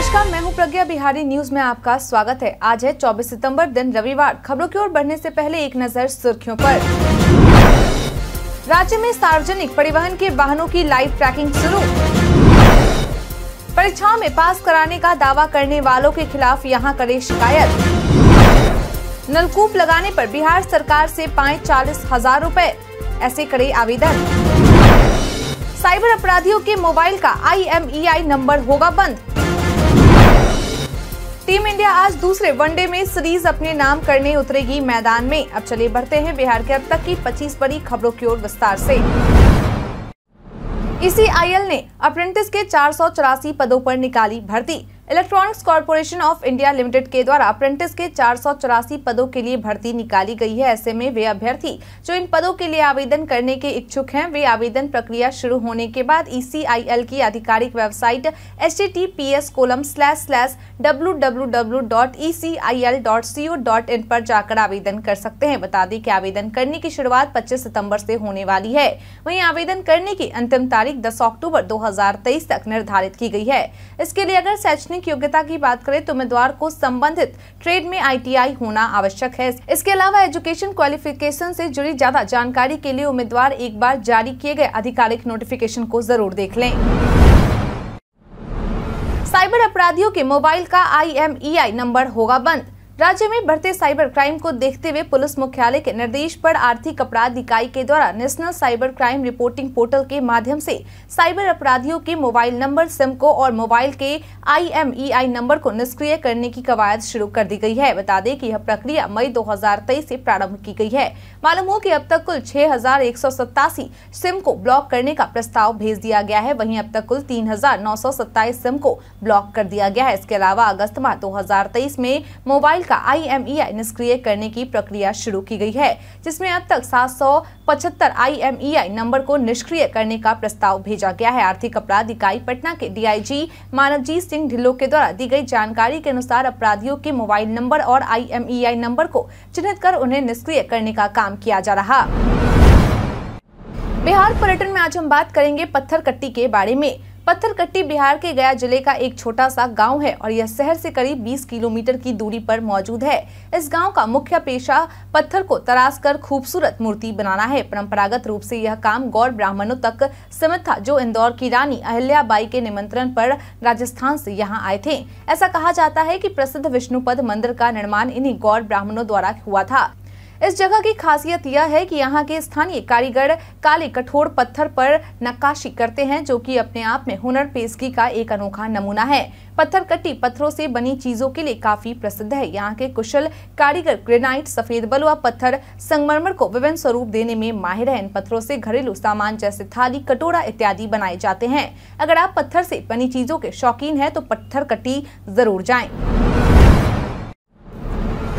नमस्कार, मैं हूँ प्रज्ञा बिहारी। न्यूज़ में आपका स्वागत है। आज है 24 सितंबर, दिन रविवार। खबरों की ओर बढ़ने से पहले एक नज़र सुर्खियों पर। राज्य में सार्वजनिक परिवहन के वाहनों की लाइव ट्रैकिंग शुरू। परीक्षाओं में पास कराने का दावा करने वालों के खिलाफ यहाँ करे शिकायत। नलकूप लगाने पर बिहार सरकार से पाए चालीस हज़ार रूपए। ऐसे करे आवेदन। साइबर अपराधियों के मोबाइल का आईएमईआई नंबर होगा बंद। टीम इंडिया आज दूसरे वनडे में सीरीज़ अपने नाम करने उतरेगी मैदान में। अब चले बढ़ते हैं बिहार के अब तक की 25 बड़ी खबरों की ओर विस्तार से। ईसीआईएल ने अप्रेंटिस के चार सौ चौरासी पदों पर निकाली भर्ती। Electronics corporation of India limited के द्वारा अप्रेंटिस के चार सौ चौरासी पदों के लिए भर्ती निकाली गई है। ऐसे में वे अभ्यर्थी जो इन पदों के लिए आवेदन करने के इच्छुक हैं, वे आवेदन प्रक्रिया शुरू होने के बाद ईसीआईएल की आधिकारिक website H T T P S colon slash slash W W W dot E C I L dot C O dot in पर जाकर आवेदन कर सकते हैं। बता दें कि आवेदन करने की शुरुआत 25 सितंबर से होने वाली है। वहीं आवेदन करने की अंतिम तारीख 10 अक्टूबर 2023 तक निर्धारित की गई है। इसके लिए अगर शैक्षणिक शैक्षणिक योग्यता की बात करें तो उम्मीदवार को संबंधित ट्रेड में आईटीआई होना आवश्यक है। इसके अलावा एजुकेशन क्वालिफिकेशन से जुड़ी ज़्यादा जानकारी के लिए उम्मीदवार एक बार जारी किए गए आधिकारिक नोटिफिकेशन को ज़रूर देख लें। साइबर अपराधियों के मोबाइल का आईएमईआई नंबर होगा बंद। राज्य में बढ़ते साइबर क्राइम को देखते हुए पुलिस मुख्यालय के निर्देश पर आर्थिक अपराध इकाई के द्वारा national cyber crime reporting portal के माध्यम से साइबर अपराधियों के मोबाइल नंबर, सिम को और मोबाइल के आईएमईआई नंबर को निष्क्रिय करने की कवायद शुरू कर दी गई है। बता दें कि यह प्रक्रिया मई 2023 से प्रारंभ की गई है। मालूम हो कि अब तक कुल छह हज़ार एक सौ सतासी सिम को ब्लॉक करने का प्रस्ताव भेज दिया गया है। वहीं अब तक कुल तीन हज़ार नौ सौ सताईस सिम को ब्लॉक कर दिया गया है। इसके अलावा अगस्त माह दो हज़ार तेईस में मोबाइल का आईएमईआई निष्क्रिय करने की प्रक्रिया शुरू की गई है, जिसमें अब तक सात आईएमईआई नंबर को निष्क्रिय करने का प्रस्ताव भेजा गया है। आर्थिक अपराध इकाई पटना के डीआईजी मानवजीत सिंह ढिल्लो के द्वारा दी गई जानकारी के अनुसार अपराधियों के मोबाइल नंबर और आईएमईआई नंबर को चिन्हित कर उन्हें निष्क्रिय करने का काम किया जा रहा। बिहार पर्यटन में आज हम बात करेंगे पत्थर कट्टी के बारे में। पत्थरकट्टी बिहार के गया ज़िले का एक छोटा सा गाँव है और यह शहर से करीब 20 किलोमीटर की दूरी पर मौजूद है। इस गाँव का मुख्य पेशा पत्थर को तराश कर खूबसूरत मूर्ति बनाना है। परंपरागत रूप से यह काम गौर ब्राह्मणों तक सीमित था, जो इंदौर की रानी अहिल्याबाई के निमंत्रण पर राजस्थान से यहाँ आए थे। ऐसा कहा जाता है की प्रसिद्ध विष्णुपद मंदिर का निर्माण इन्हीं गौर ब्राह्मणों द्वारा हुआ था। इस जगह की खासियत यह है कि यहाँ के स्थानीय कारीगर काले कठोर पत्थर पर नक्काशी करते हैं, जो कि अपने आप में हुनर पेशगी का एक अनोखा नमूना है। पत्थर कट्टी पत्थरों से बनी चीज़ों के लिए काफ़ी प्रसिद्ध है। यहाँ के कुशल कारीगर ग्रेनाइट, सफ़ेद बलुआ पत्थर, संगमरमर को विभिन्न स्वरूप देने में माहिर है। इन पत्थरों से घरेलू सामान जैसे थाली, कटोरा इत्यादि बनाए जाते हैं। अगर आप पत्थर से बनी चीज़ों के शौकीन है तो पत्थर कट्टी ज़रूर जाए।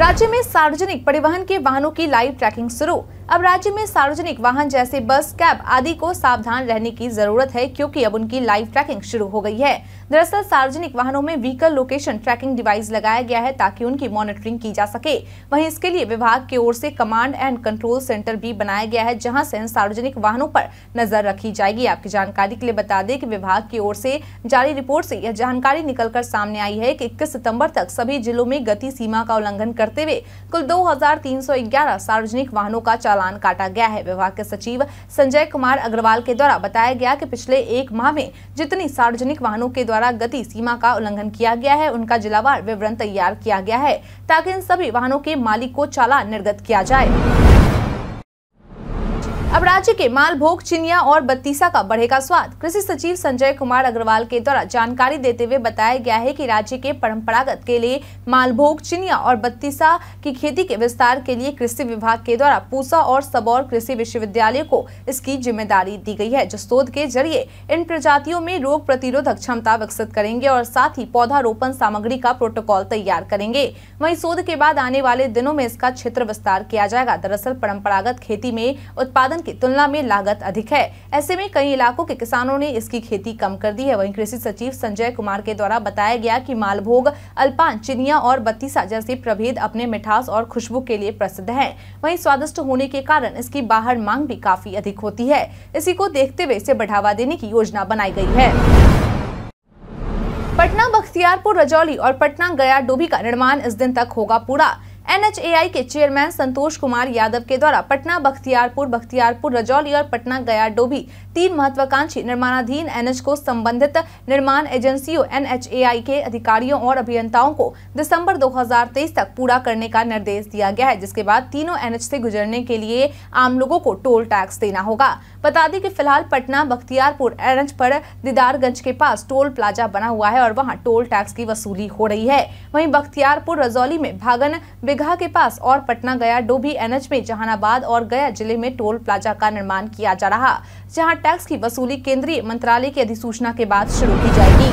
राज्य में सार्वजनिक परिवहन के वाहनों की लाइव ट्रैकिंग शुरू। अब राज्य में सार्वजनिक वाहन जैसे बस, कैब आदि को सावधान रहने की ज़रूरत है, क्योंकि अब उनकी लाइव ट्रैकिंग शुरू हो गई है। दरअसल, सार्वजनिक वाहनों में व्हीकल लोकेशन ट्रैकिंग डिवाइस लगाया गया है ताकि उनकी मॉनिटरिंग की जा सके। वहीं इसके लिए विभाग की ओर से कमांड एंड कंट्रोल सेंटर भी बनाया गया है, जहाँ से सार्वजनिक वाहनों पर नज़र रखी जाएगी। आपकी जानकारी के लिए बता दें कि विभाग की ओर से जारी रिपोर्ट से यह जानकारी निकलकर सामने आई है कि इक्कीस सितंबर तक सभी जिलों में गति सीमा का उल्लंघन करते हुए कुल दो हज़ार तीन सौ ग्यारह सार्वजनिक वाहनों का चालान चालान काटा गया है। विभाग के सचिव संजय कुमार अग्रवाल के द्वारा बताया गया कि पिछले एक माह में जितनी सार्वजनिक वाहनों के द्वारा गति सीमा का उल्लंघन किया गया है, उनका जिलावार विवरण तैयार किया गया है, ताकि इन सभी वाहनों के मालिक को चालान निर्गत किया जाए। अब राज्य के मालभोग, चिनिया और बत्तीसा का बढ़ेगा स्वाद। कृषि सचिव संजय कुमार अग्रवाल के द्वारा जानकारी देते हुए बताया गया है कि राज्य के परंपरागत के लिए मालभोग, चिनिया और बत्तीसा की खेती के विस्तार के लिए कृषि विभाग के द्वारा पूसा और सबौर कृषि विश्वविद्यालय को इसकी ज़िम्मेदारी दी गई है, जो शोध के ज़रिए इन प्रजातियों में रोग प्रतिरोधक क्षमता विकसित करेंगे और साथ ही पौधारोपण सामग्री का प्रोटोकॉल तैयार करेंगे। वही शोध के बाद आने वाले दिनों में इसका क्षेत्र विस्तार किया जाएगा। दरअसल परम्परागत खेती में उत्पादन की तुलना में लागत अधिक है। ऐसे में कई इलाकों के किसानों ने इसकी खेती कम कर दी है। वहीं कृषि सचिव संजय कुमार के द्वारा बताया गया कि मालभोग, अल्पान, चिनिया और बत्तीसा जैसे प्रभेद अपने मिठास और खुशबू के लिए प्रसिद्ध है। वही स्वादिष्ट होने के कारण इसकी बाहर मांग भी काफ़ी अधिक होती है। इसी को देखते हुए इसे बढ़ावा देने की योजना बनाई गई है। पटना, बख्तियारपुर, रजौली और पटना, गया, डोभी का निर्माण इस दिन तक होगा पूरा। एनएचएआई के चेयरमैन संतोष कुमार यादव के द्वारा पटना, बख्तियारपुर बख्तियारपुर, रजौली और पटना गया डोभी तीन महत्वाकांक्षी निर्माणाधीन एनएच को संबंधित निर्माण एजेंसियों, एनएचएआई के अधिकारियों और अभियंताओं को दिसंबर 2023 तक पूरा करने का निर्देश दिया गया है। जिसके बाद तीनों एनएच से गुजरने के लिए आम लोगों को टोल टैक्स देना होगा। बता दें कि फ़िलहाल पटना, बख्तियारपुर, एनएच पर दीदारगंज के पास टोल प्लाजा बना हुआ है और वहाँ टोल टैक्स की वसूली हो रही है। वही बख्तियारपुर, रजौली में भागन बिघा के पास और पटना गया, डोभी एनएच में, जहानाबाद और गया ज़िले में टोल प्लाजा का निर्माण किया जा रहा, जहाँ टैक्स की वसूली केंद्रीय मंत्रालय की अधिसूचना के बाद शुरू की जाएगी।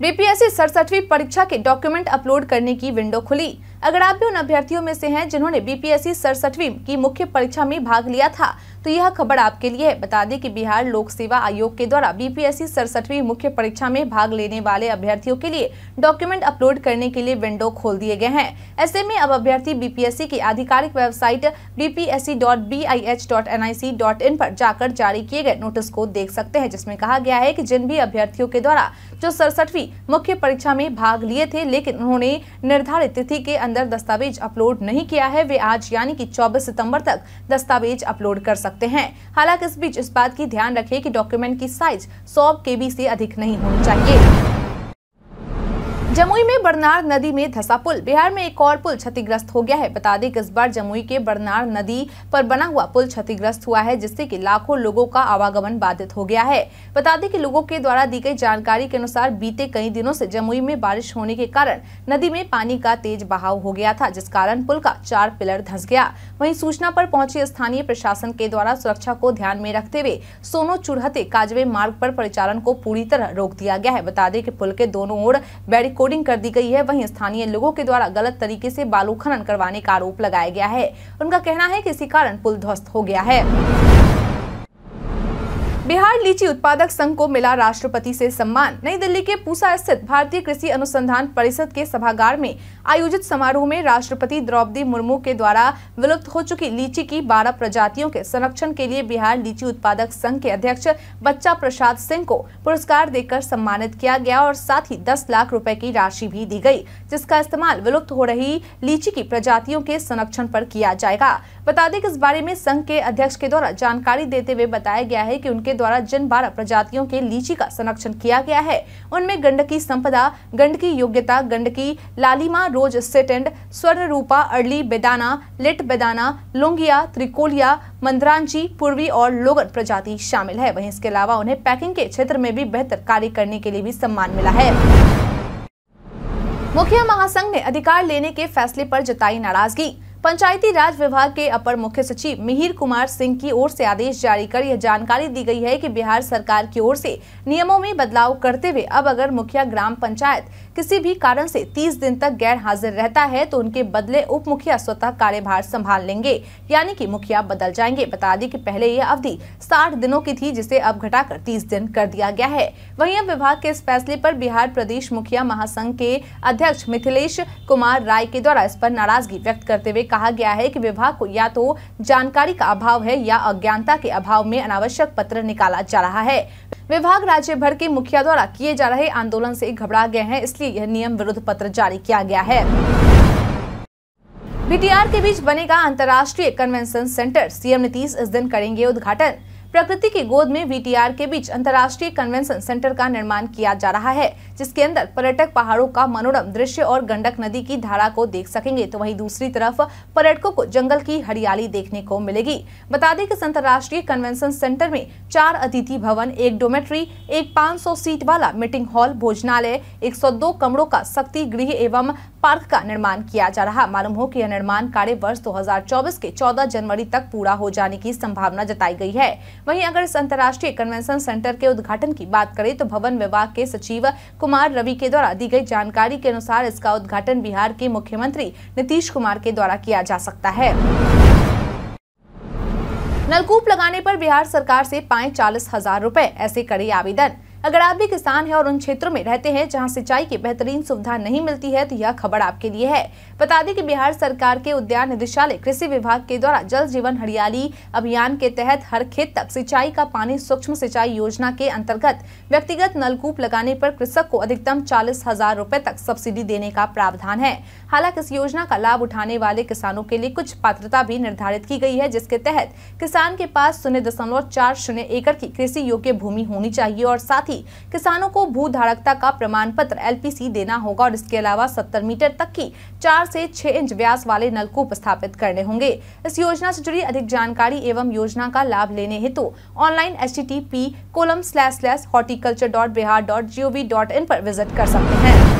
बीपीएससी सड़सठवीं परीक्षा के डॉक्यूमेंट अपलोड करने की विंडो खुली। अगर आप भी उन अभ्यर्थियों में से हैं जिन्होंने बीपीएससी सड़सठवीं की मुख्य परीक्षा में भाग लिया था। तो यह खबर आपके लिए है। बता दें कि बिहार लोक सेवा आयोग के द्वारा बीपीएससी सड़सठवीं मुख्य परीक्षा में भाग लेने वाले अभ्यर्थियों के लिए डॉक्यूमेंट अपलोड करने के लिए विंडो खोल दिए गए हैं। ऐसे में अब अभ्यर्थी बीपीएससी की आधिकारिक वेबसाइट bpsc.bis.nic.in पर जाकर जारी किए गए नोटिस को देख सकते हैं, जिसमें कहा गया है कि जिन भी अभ्यर्थियों के द्वारा जो सड़सठवीं मुख्य परीक्षा में भाग लिए थे, लेकिन उन्होंने निर्धारित तिथि के अंदर दस्तावेज़ अपलोड नहीं किया है, वे आज यानी कि 24 सितंबर तक दस्तावेज़ अपलोड कर सकते हैं। हालाँकि इस बीच इस बात की ध्यान रखें कि डॉक्यूमेंट की साइज़ 100 केबी से अधिक नहीं होनी चाहिए। जमुई में बरनार नदी में धसा पुल। बिहार में एक और पुल क्षतिग्रस्त हो गया है। बता दें कि इस बार जमुई के बरनार नदी पर बना हुआ पुल क्षतिग्रस्त हुआ है, जिससे कि लाखों लोगों का आवागमन बाधित हो गया है। बता दें कि लोगों के द्वारा दी गई जानकारी के अनुसार बीते कई दिनों से जमुई में बारिश होने के कारण नदी में पानी का तेज बहाव हो गया था, जिस कारण पुल का चार पिलर धस गया। वही सूचना पर पहुँचे स्थानीय प्रशासन के द्वारा सुरक्षा को ध्यान में रखते हुए सोनो चुरहते काजवे मार्ग पर परिचालन को पूरी तरह रोक दिया गया है। बता दें कि पुल के दोनों ओर बैरिको कोडिंग कर दी गई है। वहीं स्थानीय लोगों के द्वारा गलत तरीके से बालू खनन करवाने का आरोप लगाया गया है। उनका कहना है कि इसी कारण पुल ध्वस्त हो गया है। बिहार लीची उत्पादक संघ को मिला राष्ट्रपति से सम्मान। नई दिल्ली के पूसा स्थित भारतीय कृषि अनुसंधान परिषद के सभागार में आयोजित समारोह में राष्ट्रपति द्रौपदी मुर्मू के द्वारा विलुप्त हो चुकी लीची की 12 प्रजातियों के संरक्षण के लिए बिहार लीची उत्पादक संघ के अध्यक्ष बच्चा प्रसाद सिंह को पुरस्कार देकर सम्मानित किया गया और साथ ही दस लाख रूपए की राशि भी दी गई जिसका इस्तेमाल विलुप्त हो रही लीची की प्रजातियों के संरक्षण आरोप किया जाएगा। बता दें इस बारे में संघ के अध्यक्ष के द्वारा जानकारी देते हुए बताया गया है की उनके द्वारा जिन बारह प्रजातियों के लीची का संरक्षण किया गया है, उनमें गंडकी संपदा, गंडकी योग्यता, गंडकी लालिमा, रोज सेटेंड स्वर्ण रूपा अर्ली बेदाना, लिट बेदाना, लुंगिया, त्रिकोलिया, मंदरांची, पूर्वी और लोगन प्रजाति शामिल है। वहीं इसके अलावा उन्हें पैकिंग के क्षेत्र में भी बेहतर कार्य करने के लिए भी सम्मान मिला है। मुखिया महासंघ ने अधिकार लेने के फैसले पर जताई नाराज़गी। पंचायती राज विभाग के अपर मुख्य सचिव मिहिर कुमार सिंह की ओर से आदेश जारी कर यह जानकारी दी गई है कि बिहार सरकार की ओर से नियमों में बदलाव करते हुए अब अगर मुखिया ग्राम पंचायत किसी भी कारण से 30 दिन तक गैर हाजिर रहता है तो उनके बदले उप मुखिया स्वतः कार्यभार संभाल लेंगे, यानी कि मुखिया बदल जाएँगे। बता दें कि पहले यह अवधि 60 दिनों की थी, जिसे अब घटाकर 30 दिन कर दिया गया है। वहीं अब विभाग के इस फैसले पर बिहार प्रदेश मुखिया महासंघ के अध्यक्ष मिथिलेश कुमार राय के द्वारा इस पर नाराज़गी व्यक्त करते हुए कहा गया है कि विभाग को या तो जानकारी का अभाव है या अज्ञानता के अभाव में अनावश्यक पत्र निकाला जा रहा है। विभाग राज्य भर के मुखिया द्वारा किए जा रहे आंदोलन से घबरा गए हैं, इसलिए यह नियम विरुद्ध पत्र जारी किया गया है। बीटीआर के बीच बनेगा अंतर्राष्ट्रीय कन्वेंशन सेंटर। सीएम नीतीश इस दिन करेंगे उद्घाटन। प्रकृति की गोद में वीटीआर के बीच अंतर्राष्ट्रीय कन्वेंशन सेंटर का निर्माण किया जा रहा है, जिसके अंदर पर्यटक पहाड़ों का मनोरम दृश्य और गंडक नदी की धारा को देख सकेंगे। तो वहीं दूसरी तरफ़ पर्यटकों को जंगल की हरियाली देखने को मिलेगी। बता दें कि इस अंतर्राष्ट्रीय कन्वेंशन सेंटर में चार अतिथि भवन, एक डोमेट्री, एक 500 सीट वाला मीटिंग हॉल, भोजनालय 102 कमरों का शक्ति गृह एवं पार्क का निर्माण किया जा रहा। मालूम हो कि यह निर्माण कार्य वर्ष 2024 के 14 जनवरी तक पूरा हो जाने की संभावना जताई गई है। वहीं अगर इस अंतर्राष्ट्रीय कन्वेंशन सेंटर के उद्घाटन की बात करें तो भवन विभाग के सचिव कुमार रवि के द्वारा दी गई जानकारी के अनुसार इसका उद्घाटन बिहार के मुख्यमंत्री नीतीश कुमार के द्वारा किया जा सकता है। नलकूप लगाने पर बिहार सरकार से पाए चालीस हज़ार रूपए, ऐसे करे आवेदन। अगर आप भी किसान हैं और उन क्षेत्रों में रहते हैं जहाँ सिंचाई की बेहतरीन सुविधा नहीं मिलती है तो यह खबर आपके लिए है। बता दें कि बिहार सरकार के उद्यान निदेशालय, कृषि विभाग के द्वारा जल जीवन हरियाली अभियान के तहत हर खेत तक सिंचाई का पानी सूक्ष्म सिंचाई योजना के अंतर्गत व्यक्तिगत नलकूप लगाने पर कृषक को अधिकतम चालीस हज़ार रूपए तक सब्सिडी देने का प्रावधान है। हालाँकि इस योजना का लाभ उठाने वाले किसानों के लिए कुछ पात्रता भी निर्धारित की गई है, जिसके तहत किसान के पास शून्य दशमलव चार शून्य एकड़ की कृषि योग्य भूमि होनी चाहिए और साथ ही किसानों को भू धारकता का प्रमाण पत्र एलपीसी देना होगा और इसके अलावा सत्तर मीटर तक की चार से छह इंच व्यास वाले नलकूप स्थापित करने होंगे। इस योजना से जुड़ी अधिक जानकारी एवं योजना का लाभ लेने हेतु online H T P colon slash slash horticulture dot Bihar dot G O V dot in पर विज़िट कर सकते हैं।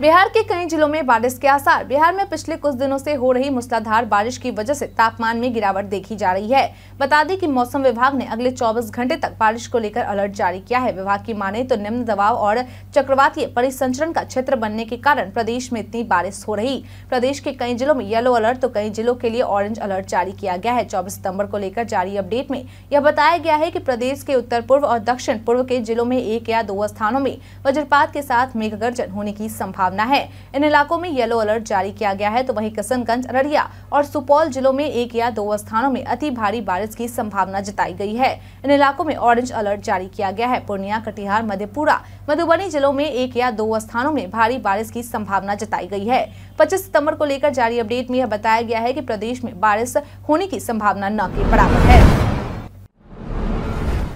बिहार के कई जिलों में बारिश के आसार। बिहार में पिछले कुछ दिनों से हो रही मूसलाधार बारिश की वजह से तापमान में गिरावट देखी जा रही है। बता दें कि मौसम विभाग ने अगले 24 घंटे तक बारिश को लेकर अलर्ट जारी किया है। विभाग की माने तो निम्न दबाव और चक्रवातीय परिसंचरण का क्षेत्र बनने के कारण प्रदेश में इतनी बारिश हो रही। प्रदेश के कई जिलों में येलो अलर्ट तो कई जिलों के लिए ऑरेंज अलर्ट जारी किया गया है। चौबीस सितंबर को लेकर जारी अपडेट में यह बताया गया है की प्रदेश के उत्तर पूर्व और दक्षिण पूर्व के जिलों में एक या दो स्थानों में वज्रपात के साथ मेघ होने की संभावना संभावना है। इन इलाकों में येलो अलर्ट जारी किया गया है तो वहीं किशनगंज अररिया और सुपौल जिलों में एक या दो स्थानों में अति भारी बारिश की संभावना जताई गई है। इन इलाकों में ऑरेंज अलर्ट जारी किया गया है। पूर्णिया, कटिहार, मधेपुरा, मधुबनी जिलों में एक या दो स्थानों में भारी बारिश की संभावना जताई गई है। पच्चीस सितंबर को लेकर जारी अपडेट में यह बताया गया है की प्रदेश में बारिश होने की संभावना न के बराबर है।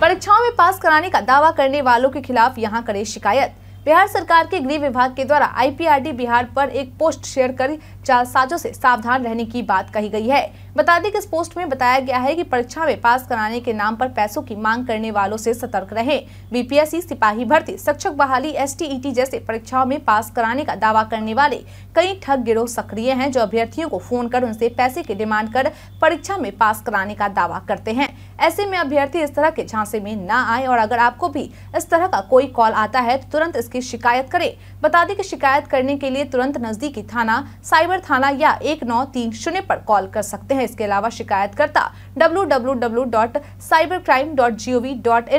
परीक्षाओं में पास कराने का दावा करने वालों के खिलाफ यहाँ करे शिकायत। बिहार सरकार के गृह विभाग के द्वारा आईपीआरडी बिहार पर एक पोस्ट शेयर कर जालसाजों से सावधान रहने की बात कही गई है। बता दें कि इस पोस्ट में बताया गया है कि परीक्षा में पास कराने के नाम पर पैसों की मांग करने वालों से सतर्क रहें। बीपीएससी, सिपाही भर्ती, शिक्षक बहाली एस जैसे परीक्षाओं में पास कराने का दावा करने वाले कई ठग गिरोह सक्रिय हैं जो अभ्यर्थियों को फ़ोन कर उनसे पैसे की डिमांड कर परीक्षा में पास कराने का दावा करते हैं। ऐसे में अभ्यर्थी इस तरह के झांसे में न आए और अगर आपको भी इस तरह का कोई कॉल आता है तो तुरंत इसकी शिकायत करें। बता दें कि शिकायत करने के लिए तुरंत नजदीकी थाना साइबर थाना या एक नौ तीन शून्य पर कॉल कर सकते हैं। इसके अलावा शिकायतकर्ता डब्ल्यू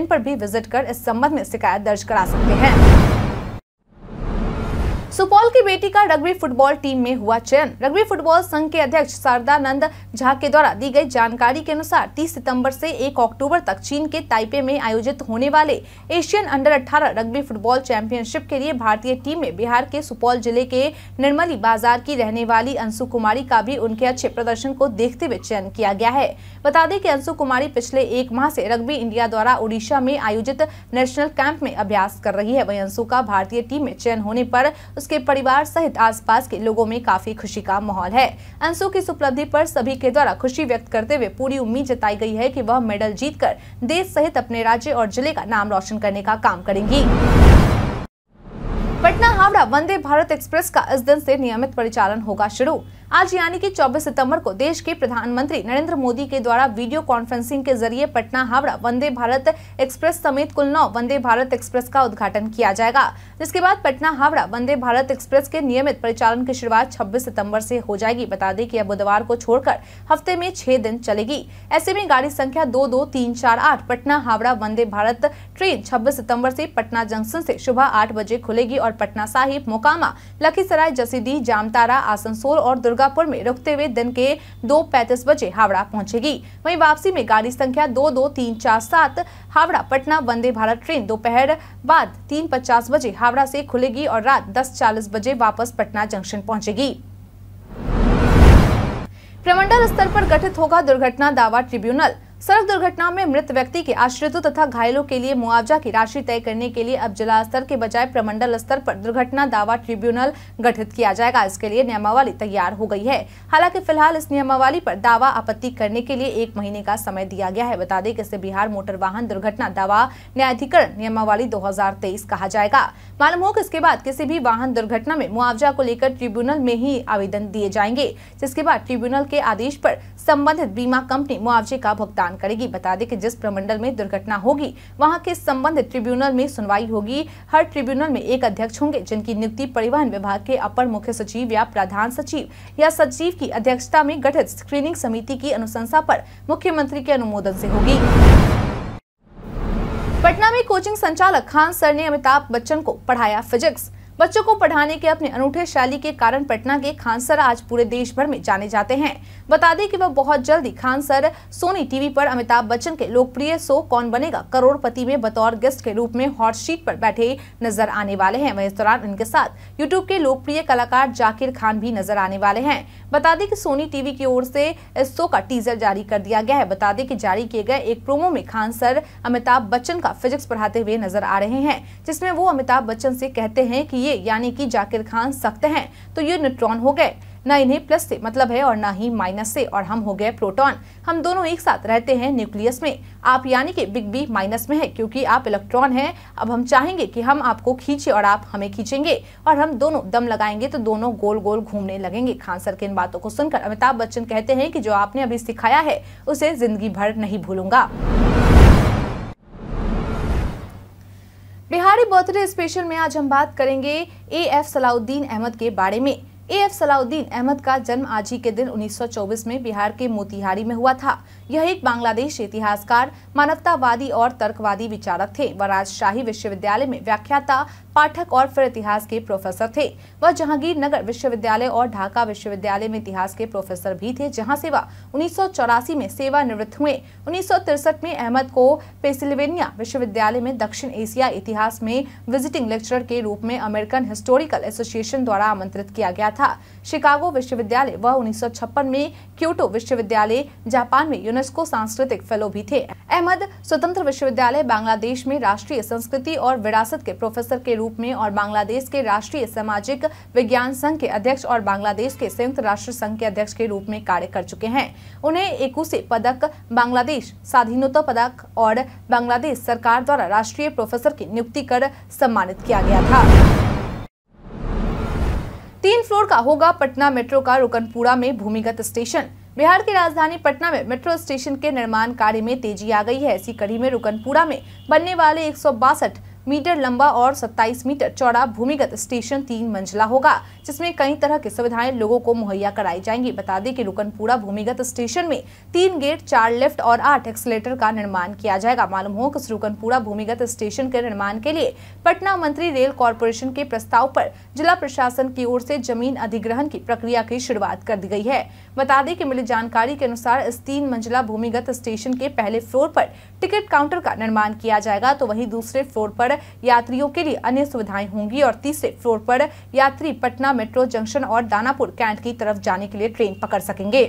पर भी विज़िट कर इस संबंध में शिकायत दर्ज करा सकते हैं। सुपौल की बेटी का रग्बी फुटबॉल टीम में हुआ चयन। रग्बी फुटबॉल संघ के अध्यक्ष शारदानंद झा के द्वारा दी गई जानकारी के अनुसार 30 सितंबर से 1 अक्टूबर तक चीन के ताइपे में आयोजित होने वाले Asian under 18 rugby football championship के लिए भारतीय टीम में बिहार के सुपौल ज़िले के निर्मली बाज़ार की रहने वाली अंशु कुमारी का भी उनके अच्छे प्रदर्शन को देखते हुए चयन किया गया है। बता दें कि अंशु कुमारी पिछले एक माह से रग्बी इंडिया द्वारा उड़ीसा में आयोजित नेशनल कैंप में अभ्यास कर रही है। वही अंशु का भारतीय टीम में चयन होने पर उसके परिवार सहित आसपास के लोगों में काफ़ी खुशी का माहौल है। अंशु की इस उपलब्धि पर सभी के द्वारा खुशी व्यक्त करते हुए पूरी उम्मीद जताई गई है कि वह मेडल जीतकर देश सहित अपने राज्य और ज़िले का नाम रोशन करने का काम करेंगी। पटना हावड़ा वंदे भारत एक्सप्रेस का इस दिन से नियमित परिचालन होगा शुरू। आज यानी कि 24 सितंबर को देश के प्रधानमंत्री नरेंद्र मोदी के द्वारा वीडियो कॉन्फ्रेंसिंग के ज़रिए पटना हावड़ा वंदे भारत एक्सप्रेस समेत कुल नौ वंदे भारत एक्सप्रेस का उद्घाटन किया जाएगा, जिसके बाद पटना हावड़ा वंदे भारत एक्सप्रेस के नियमित परिचालन की शुरुआत छब्बीस सितंबर ऐसी हो जाएगी। बता दें की अब बुधवार को छोड़कर हफ़्ते में छह दिन चलेगी। ऐसे में गाड़ी संख्या दो दो, तीन, चार, आठ पटना हावड़ा वंदे भारत ट्रेन छब्बीस सितंबर से पटना जंक्शन से सुबह आठ बजे खुलेगी और पटना साहिब, मोकामा, लखीसराय, जसीडीह, जामतारा, आसनसोल और दुर्गा दुर्गापुर में रुकते हुए दिन के दो पैंतीस बजे हावड़ा पहुंचेगी। वहीं वापसी में गाड़ी संख्या दो दो, तीन, चार, सात, हावड़ा, पटना, वंदे भारत ट्रेन दोपहर बाद तीन पचास बजे हावड़ा से खुलेगी और रात दस चालीस बजे वापस पटना जंक्शन पहुंचेगी। प्रमंडल स्तर पर गठित होगा दुर्घटना दावा ट्रिब्यूनल। सड़क दुर्घटना में मृत व्यक्ति के आश्रितों तथा घायलों के लिए मुआवजा की राशि तय करने के लिए अब जिला स्तर के बजाय प्रमंडल स्तर पर दुर्घटना दावा ट्रिब्यूनल गठित किया जाएगा। इसके लिए नियमावली तैयार हो गई है। हालाँकि फ़िलहाल इस नियमावली पर दावा आपत्ति करने के लिए एक महीने का समय दिया गया है। बता दें इसे बिहार मोटर वाहन दुर्घटना दावा न्यायाधिकरण नियमावली दो हज़ार तेईस कहा जाएगा। मालूम हो कि इसके बाद किसी भी वाहन दुर्घटना में मुआवजा को लेकर ट्रिब्यूनल में ही आवेदन दिए जाएँगे, जिसके बाद ट्रिब्यूनल के आदेश पर संबंधित बीमा कंपनी मुआवजे का भुगतान करेगी। बता दें कि जिस प्रमंडल में दुर्घटना होगी, वहाँ के संबंधित ट्रिब्यूनल में सुनवाई होगी। हर ट्रिब्यूनल में एक अध्यक्ष होंगे, जिनकी नियुक्ति परिवहन विभाग के अपर मुख्य सचिव या प्रधान सचिव या सचिव की अध्यक्षता में गठित स्क्रीनिंग समिति की अनुशंसा पर मुख्यमंत्री के अनुमोदन से होगी। पटना में कोचिंग संचालक खान सर ने अमिताभ बच्चन को पढ़ाया फिजिक्स। बच्चों को पढ़ाने के अपने अनूठे शैली के कारण पटना के खान सर आज पूरे देश भर में जाने जाते हैं। बता दें कि वह बहुत जल्दी खान सर सोनी टीवी पर अमिताभ बच्चन के लोकप्रिय शो कौन बनेगा करोड़पति में बतौर गेस्ट के रूप में हॉट शीट पर बैठे नज़र आने वाले हैं। वहीं इस दौरान इनके साथ यूट्यूब के लोकप्रिय कलाकार जाकिर खान भी नज़र आने वाले हैं। बता दें कि सोनी टीवी की ओर से इस शो का टीजर जारी कर दिया गया है। बता दें कि जारी किए गए एक प्रोमो में खान सर अमिताभ बच्चन का फिजिक्स पढ़ाते हुए नज़र आ रहे हैं, जिसमें वो अमिताभ बच्चन से कहते हैं कि ये यानी कि जाकिर खान सख्त हैं तो ये न्यूट्रॉन हो गए। न इन्हें प्लस से मतलब है और न ही माइनस से, और हम हो गए प्रोटॉन। हम दोनों एक साथ रहते हैं न्यूक्लियस में। आप यानी कि बिग बी माइनस में है, क्योंकि आप इलेक्ट्रॉन हैं। अब हम चाहेंगे कि हम आपको खींचे और आप हमें खींचेंगे, और हम दोनों दम लगाएँगे तो दोनों गोल गोल घूमने लगेंगे। खान सर के इन बातों को सुनकर अमिताभ बच्चन कहते हैं कि जो आपने अभी सिखाया है, उसे ज़िंदगी भर नहीं भूलूँगा। बिहारी बर्थडे स्पेशल में आज हम बात करेंगे ए एफ़ सलाउद्दीन अहमद के बारे में। ए एफ़ सलाउद्दीन अहमद का जन्म आज ही के दिन 1924 में बिहार के मोतिहारी में हुआ था। यह एक बांग्लादेश इतिहासकार, मानवतावादी और तर्कवादी विचारक थे। वह राजशाही विश्वविद्यालय में व्याख्याता पाठक और फिर इतिहास के प्रोफेसर थे। वह जहांगीर नगर विश्वविद्यालय और ढाका विश्वविद्यालय में इतिहास के प्रोफेसर भी थे, जहाँ से वह उन्नीस सौ चौरासी में सेवानिवृत्त हुए। उन्नीस में अहमद को पेसिल्वेनिया विश्वविद्यालय में दक्षिण एशिया इतिहास में विजिटिंग लेक्चरर के रूप में अमेरिकन हिस्टोरिकल एसोसिएशन द्वारा आमंत्रित किया गया था। शिकागो विश्वविद्यालय वह उन्नीस सौ छप्पन में क्योटो विश्वविद्यालय, जापान में यूनेस्को सांस्कृतिक फेलो भी थे। अहमद स्वतंत्र विश्वविद्यालय बांग्लादेश में राष्ट्रीय संस्कृति और विरासत के प्रोफेसर के रूप में और बांग्लादेश के राष्ट्रीय सामाजिक विज्ञान संघ के अध्यक्ष और बांग्लादेश के संयुक्त राष्ट्र संघ के अध्यक्ष के रूप में कार्य कर चुके हैं। उन्हें एकुसे पदक बांग्लादेश, स्वाधीनता पदक और बांग्लादेश सरकार द्वारा राष्ट्रीय प्रोफेसर की नियुक्ति कर सम्मानित किया गया था। तीन फ्लोर का होगा पटना मेट्रो का रुकनपुरा में भूमिगत स्टेशन। बिहार की राजधानी पटना में मेट्रो स्टेशन के निर्माण कार्य में तेज़ी आ गई है। इसी कड़ी में रुकनपुरा में बनने वाले एक सौ बासठ मीटर लंबा और 27 मीटर चौड़ा भूमिगत स्टेशन तीन मंजिला होगा, जिसमें कई तरह की सुविधाएँ लोगों को मुहैया कराई जाएँगी। बता दें कि रुकनपुरा भूमिगत स्टेशन में तीन गेट, चार लिफ्ट और आठ एक्सलेटर का निर्माण किया जाएगा। मालूम हो कि रुकनपुरा भूमिगत स्टेशन के निर्माण के लिए पटना मंत्री रेल कॉरपोरेशन के प्रस्ताव पर जिला प्रशासन की ओर से ज़मीन अधिग्रहण की प्रक्रिया की शुरुआत कर दी गई है। बता दें कि मिली जानकारी के अनुसार इस तीन मंजिला भूमिगत स्टेशन के पहले फ्लोर पर टिकट काउंटर का निर्माण किया जाएगा तो वही दूसरे फ्लोर पर यात्रियों के लिए अन्य सुविधाएँ होंगी और तीसरे फ्लोर पर यात्री पटना मेट्रो जंक्शन और दानापुर कैंट की तरफ़ जाने के लिए ट्रेन पकड़ सकेंगे।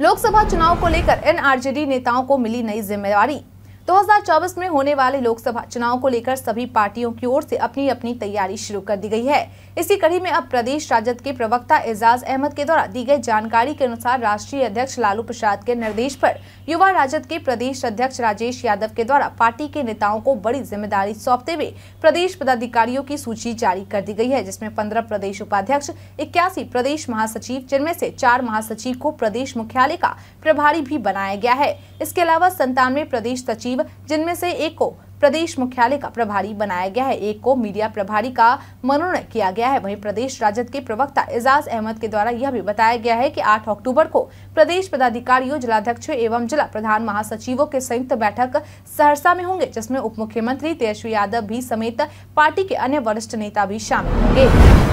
लोकसभा चुनाव को लेकर एनआरजेडी नेताओं को मिली नई ज़िम्मेदारी 2024 में होने वाले लोकसभा चुनाव को लेकर सभी पार्टियों की ओर से अपनी अपनी तैयारी शुरू कर दी गई है। इसी कड़ी में अब प्रदेश राजद के प्रवक्ता एजाज अहमद के द्वारा दी गई जानकारी के अनुसार राष्ट्रीय अध्यक्ष लालू प्रसाद के निर्देश पर युवा राजद के प्रदेश अध्यक्ष राजेश यादव के द्वारा पार्टी के नेताओं को बड़ी ज़िम्मेदारी सौंपते हुए प्रदेश पदाधिकारियों की सूची जारी कर दी गई है, जिसमें पंद्रह प्रदेश उपाध्यक्ष, इक्यासी प्रदेश महासचिव, जिनमें से चार महासचिव को प्रदेश मुख्यालय का प्रभारी भी बनाया गया है। इसके अलावा संतानवे प्रदेश सचिव सचिव, जिनमें से एक को प्रदेश मुख्यालय का प्रभारी बनाया गया है। एक को मीडिया प्रभारी का मनोनयन किया गया है। वहीं प्रदेश राजद के प्रवक्ता एजाज अहमद के द्वारा यह भी बताया गया है कि 8 अक्टूबर को प्रदेश पदाधिकारियों, जिलाध्यक्षों एवं जिला प्रधान महासचिवों के संयुक्त बैठक सहरसा में होंगे, जिसमें उप मुख्यमंत्री तेजस्वी यादव भी समेत पार्टी के अन्य वरिष्ठ नेता भी शामिल होंगे।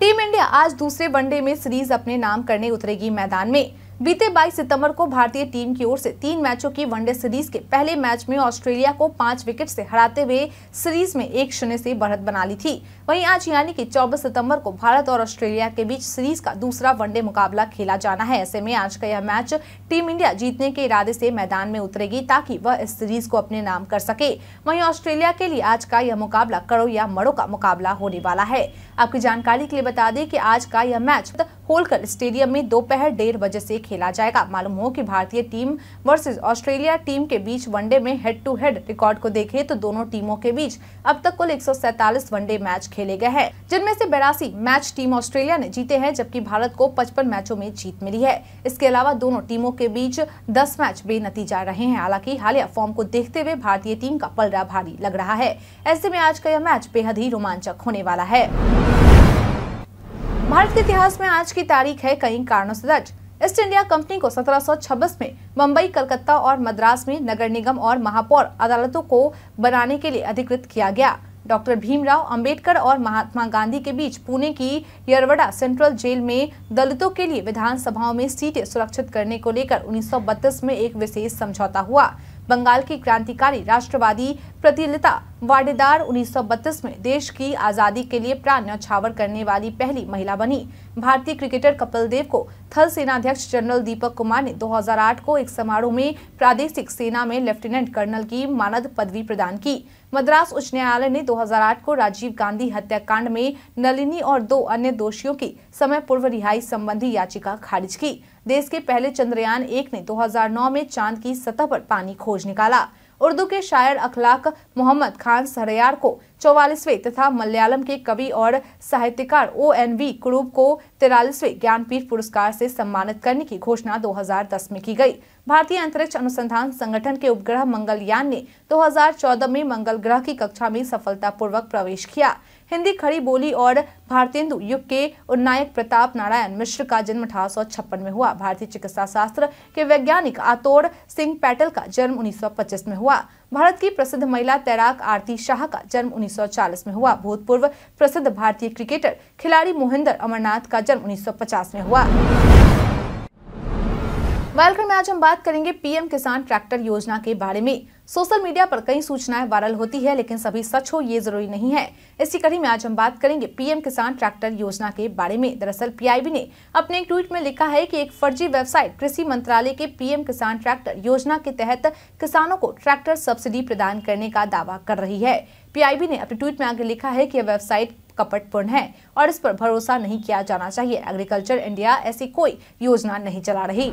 टीम इंडिया आज दूसरे वनडे में सीरीज़ अपने नाम करने उतरेगी मैदान में। बीते 22 सितंबर को भारतीय टीम की ओर से तीन मैचों की वनडे सीरीज़ के पहले मैच में ऑस्ट्रेलिया को पाँच विकेट से हराते हुए सीरीज़ में एक शून्य से बढ़त बना ली थी। वहीं आज यानी कि 24 सितंबर को भारत और ऑस्ट्रेलिया के बीच सीरीज़ का दूसरा वनडे मुकाबला खेला जाना है। ऐसे में आज का यह मैच टीम इंडिया जीतने के इरादे से मैदान में उतरेगी ताकि वह इस सीरीज़ को अपने नाम कर सके। वहीं ऑस्ट्रेलिया के लिए आज का यह मुकाबला करो या मड़ो का मुकाबला होने वाला है। आपकी जानकारी के लिए बता दें कि आज का यह मैच होलकर स्टेडियम में दोपहर डेढ़ बजे से खेला जाएगा। मालूम हो कि भारतीय टीम वर्सेस ऑस्ट्रेलिया टीम के बीच वनडे में हेड टू हेड रिकॉर्ड को देखें तो दोनों टीमों के बीच अब तक कुल एक वनडे मैच खेले गए हैं, जिनमें से बेरासी मैच टीम ऑस्ट्रेलिया ने जीते हैं, जबकि भारत को पचपन मैचों में जीत मिली है। इसके अलावा दोनों टीमों के बीच दस मैच बेनतीजा रहे हैं। हालाँकि हालिया फॉर्म को देखते हुए भारतीय टीम का पलड़ा भारी लग रहा है। ऐसे में आज का यह मैच बेहद ही रोमांचक होने वाला है। भारत के इतिहास में आज की तारीख है कई कारणों से दर्ज ईस्ट इंडिया कंपनी को 1726 में मुंबई, कलकत्ता और मद्रास में नगर निगम और महापौर अदालतों को बनाने के लिए अधिकृत किया गया। डॉक्टर भीमराव अंबेडकर और महात्मा गांधी के बीच पुणे की यरवड़ा सेंट्रल जेल में दलितों के लिए विधानसभाओं में सीटें सुरक्षित करने को लेकर 1932 में एक विशेष समझौता हुआ। बंगाल की क्रांतिकारी राष्ट्रवादी प्रतिलिता वाडेदार 1932 में देश की आज़ादी के लिए प्राण न्यौछावर करने वाली पहली महिला बनी। भारतीय क्रिकेटर कपिल देव को थल सेनाध्यक्ष जनरल दीपक कुमार ने 2008 को एक समारोह में प्रादेशिक सेना में लेफ्टिनेंट कर्नल की मानद पदवी प्रदान की। मद्रास उच्च न्यायालय ने 2008 को राजीव गांधी हत्याकांड में नलिनी और दो अन्य दोषियों की समय पूर्व रिहाई संबंधी याचिका खारिज की। देश के पहले चंद्रयान एक ने 2009 में चाँद की सतह पर पानी खोज निकाला। उर्दू के शायर अखलाक मोहम्मद खान सरयार को चौवालीसवें तथा मलयालम के कवि और साहित्यकार ओ एन वी कुरूब को तिरालीसवें ज्ञानपीठ पुरस्कार से सम्मानित करने की घोषणा 2010 में की गई। भारतीय अंतरिक्ष अनुसंधान संगठन के उपग्रह मंगलयान ने 2014 में मंगल ग्रह की कक्षा में सफलतापूर्वक प्रवेश किया। हिंदी खड़ी बोली और भारतेंदु युग के उन्नायक प्रताप नारायण मिश्र का जन्म अठारह सौ छप्पन में हुआ। भारतीय चिकित्सा शास्त्र के वैज्ञानिक आतोड़ सिंह पैटल का जन्म 1925 में हुआ। भारत की प्रसिद्ध महिला तैराक आरती शाह का जन्म 1940 में हुआ। भूतपूर्व प्रसिद्ध भारतीय क्रिकेटर खिलाड़ी मोहिंदर अमरनाथ का जन्म 1950 में हुआ। वेलकम में आज हम बात करेंगे पीएम किसान ट्रैक्टर योजना के बारे में। सोशल मीडिया पर कई सूचनाएँ वायरल होती है, लेकिन सभी सच हो, ये ज़रूरी नहीं है। इसी कड़ी में आज हम बात करेंगे पीएम किसान ट्रैक्टर योजना के बारे में। दरअसल पीआईबी ने अपने एक ट्वीट में लिखा है कि एक फर्जी वेबसाइट कृषि मंत्रालय के पीएम किसान ट्रैक्टर योजना के तहत किसानों को ट्रैक्टर सब्सिडी प्रदान करने का दावा कर रही है। पीआईबी ने अपने ट्वीट में आगे लिखा है कि यह वेबसाइट कपटपूर्ण है और इस पर भरोसा नहीं किया जाना चाहिए। एग्रीकल्चर इंडिया ऐसी कोई योजना नहीं चला रही।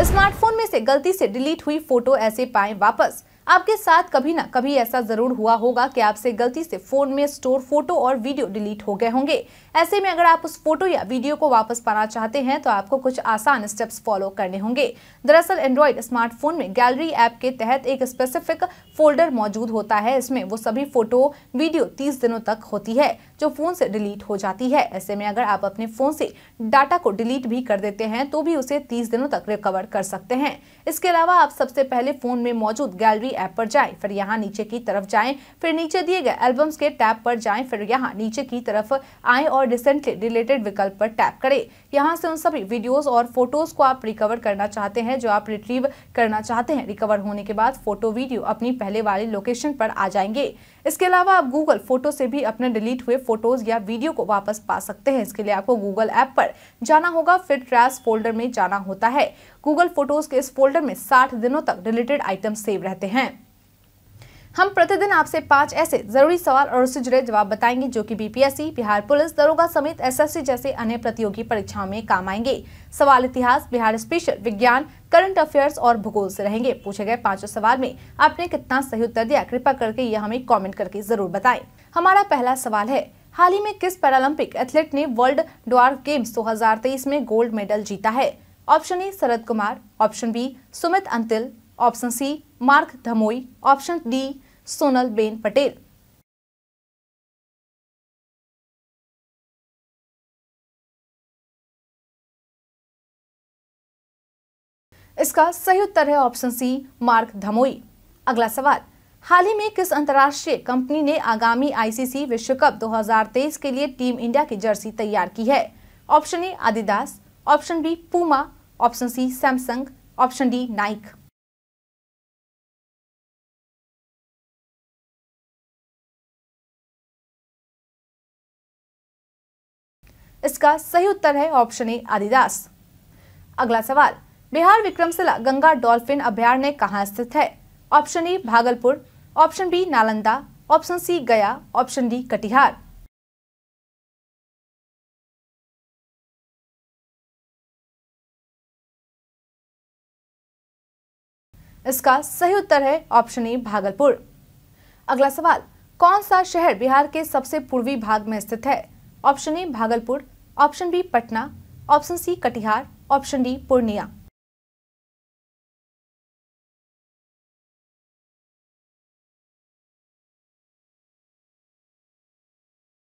स्मार्टफ़ोन में गलती से डिलीट हुई फ़ोटो ऐसे पाएँ वापस। आपके साथ कभी ना कभी ऐसा ज़रूर हुआ होगा कि आपसे गलती से फ़ोन में स्टोर फ़ोटो और वीडियो डिलीट हो गए होंगे। ऐसे में अगर आप उस फ़ोटो या वीडियो को वापस पाना चाहते हैं तो आपको कुछ आसान स्टेप्स फॉलो करने होंगे। दरअसल एंड्रॉइड स्मार्टफ़ोन में गैलरी ऐप के तहत एक स्पेसिफिक फोल्डर मौजूद होता है। इसमें वो सभी फ़ोटो, वीडियो तीस दिनों तक होती है, जो फ़ोन से डिलीट हो जाती है। ऐसे में अगर आप अपने फ़ोन से डाटा को डिलीट भी कर देते हैं तो भी उसे तीस दिनों तक रिकवर कर सकते हैं। इसके अलावा आप सबसे पहले फ़ोन में मौजूद गैलरी ऐप पर जाएँ, फिर यहाँ नीचे की तरफ़ जाएँ, फिर नीचे दिए गए एल्बम्स के टैब पर जाएँ, फिर यहाँ नीचे की तरफ़ आए और रिसेंटली रिलेटेड विकल्प पर टैप करें। यहाँ से उन सभी वीडियोस और फ़ोटोज़ को आप रिकवर करना चाहते हैं, जो आप रिट्रीव करना चाहते हैं। रिकवर होने के बाद फ़ोटो वीडियो अपनी पहले वाली लोकेशन पर आ जाएँगे। इसके अलावा आप गूगल फ़ोटो से भी अपने डिलीट हुए फ़ोटोज़ या वीडियो को वापस पा सकते हैं। इसके लिए आपको गूगल ऐप पर जाना होगा, फिर ट्रैश फोल्डर में जाना होता है। गूगल फ़ोटोज़ के इस फोल्डर में 60 दिनों तक रिलेटेड आइटम सेव रहते हैं। हम प्रतिदिन आपसे पाँच ऐसे ज़रूरी सवाल और उससे जुड़े जवाब बताएँगे, जो कि बीपीएससी बिहार पुलिस, दरोगा समेत एसएससी जैसे अन्य प्रतियोगी परीक्षाओं में काम आएँगे। सवाल इतिहास, बिहार स्पेशल, विज्ञान करंट अफेयर्स और भूगोल से रहेंगे। पूछे गए पाँचों सवाल में आपने कितना सही उत्तर दिया कृपा करके यह हमें कॉमेंट करके ज़रूर बताए। हमारा पहला सवाल है, हाल ही में किस पैरालंपिक एथलीट ने वर्ल्ड ड्वार्फ गेम्स 2023 में गोल्ड मेडल जीता है? Option A Sharad Kumar, option B Sumit Antil, option C Mark Dharmai, option D Sonal Ben Patel. इसका सही उत्तर है ऑप्शन सी मार्क धमोई। अगला सवाल, हाल ही में किस अंतर्राष्ट्रीय कंपनी ने आगामी आईसीसी विश्व कप 2023 के लिए टीम इंडिया की जर्सी तैयार की है? Option A Adidas, option B Puma option C Samsung, option D Nike. इसका सही उत्तर है ऑप्शन ए आदिदास। अगला सवाल, बिहार विक्रमशिला गंगा डॉल्फिन अभ्यारण्य कहाँ स्थित है? Option A Bhagalpur, option B Nalanda, option C Gaya, option D Katihar. इसका सही उत्तर है ऑप्शन ए भागलपुर। अगला सवाल, कौन सा शहर बिहार के सबसे पूर्वी भाग में स्थित है? Option A Bhagalpur, option B Patna, option C Katihar, option D Purnia.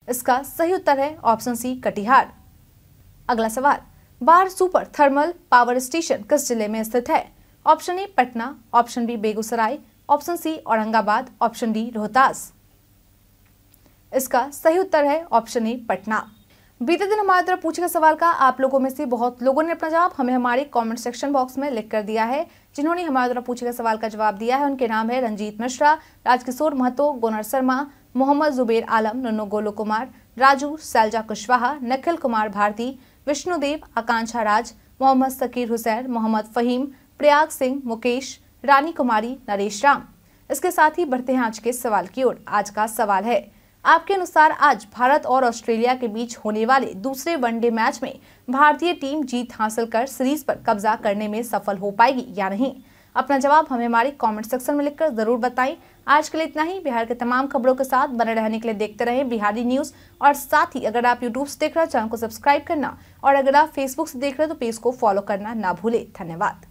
इसका सही उत्तर है ऑप्शन सी कटिहार। अगला सवाल, Barh super thermal power station किस ज़िले में स्थित है? Option A, Patna, option B, Begusarai, option C, Aurangabad, option D, Rohtas. इसका सही उत्तर है ऑप्शन ए, पटना। बीते दिन हमारे तरफ़ पूछे गए सवाल का आप लोगों में से बहुत लोगों ने अपना जवाब हमें हमारे कमेंट सेक्शन बॉक्स में लिख कर दिया है, जिन्होंने हमारे द्वारा पूछे गए सवाल का जवाब दिया है। उनके नाम है रंजीत मिश्रा, राजकिशोर महतो, गोनर शर्मा, मोहम्मद जुबेर आलम, नुन्नो गोलू कुमार, राजू सैलजा कुशवाहा, निखिल कुमार भारती, विष्णुदेव आकांक्षा राज, मोहम्मद सकीर हुसैन, मोहम्मद फहीम प्रयाग सिंह, मुकेश रानी कुमारी नरेश राम। इसके साथ ही बढ़ते हैं आज के सवाल की ओर। आज का सवाल है, आपके अनुसार आज भारत और ऑस्ट्रेलिया के बीच होने वाले दूसरे वनडे मैच में भारतीय टीम जीत हासिल कर सीरीज़ पर कब्जा करने में सफल हो पाएगी या नहीं? अपना जवाब हमें हमारे कमेंट सेक्शन में लिखकर ज़रूर बताएँ। आज के लिए इतना ही। बिहार के तमाम खबरों के साथ बने रहने के लिए देखते रहें बिहारी न्यूज़। और साथ ही अगर आप यूट्यूब से देख रहे हो, चैनल को सब्सक्राइब करना। और अगर आप फेसबुक से देख रहे हो तो पेज को फॉलो करना ना भूले। धन्यवाद।